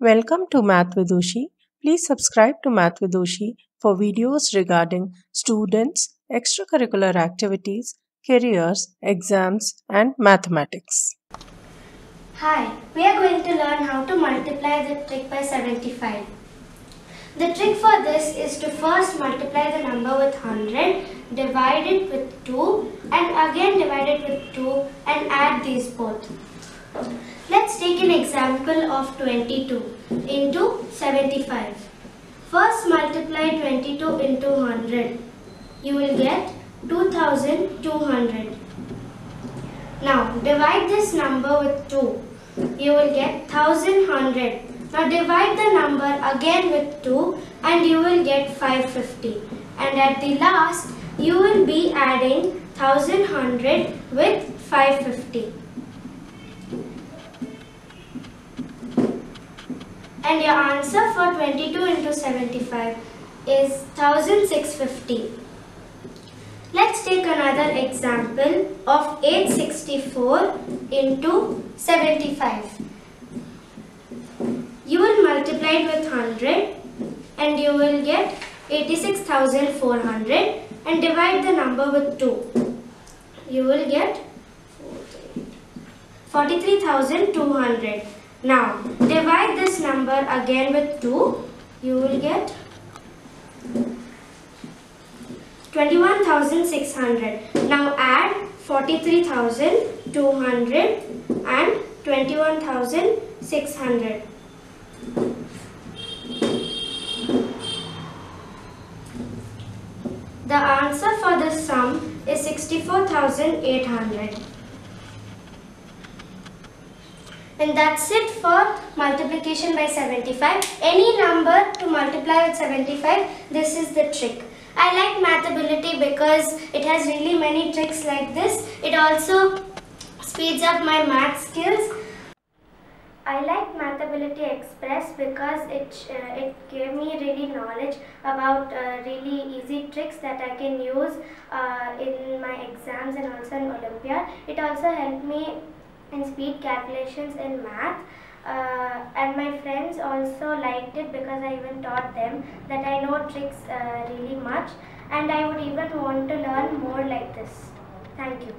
Welcome to Math. Please subscribe to Math for videos regarding students, extracurricular activities, careers, exams, and mathematics. Hi, we are going to learn how to multiply the trick by 75. The trick for this is to first multiply the number with 100, divide it with 2 and again divide it with 2 and add these both. Let's take an example of 22 into 75. First multiply 22 into 100. You will get 2200. Now divide this number with 2. You will get 1100. Now divide the number again with 2 and you will get 550. And at the last you will be adding 1100 with 550. And your answer for 22 into 75 is 1650. Let's take another example of 864 into 75. You will multiply it with 100 and you will get 86,400 and divide the number with 2. You will get 43,200. Now divide this number again with 2. You will get 21,600. Now add 43,200 and 21,600. The answer for this sum is 64,800. And that's it for multiplication by 75. Any number to multiply with 75, this is the trick. I like Mathability because it has really many tricks like this. It also speeds up my math skills. I like Mathability Express because it, uh, it gave me really knowledge about uh, really easy tricks that I can use uh, in my exams and also in Olympiad. It also helped me in speed calculations in math. Uh, and my friends also liked it because I even taught them that I know tricks uh, really much and I would even want to learn more like this. Thank you.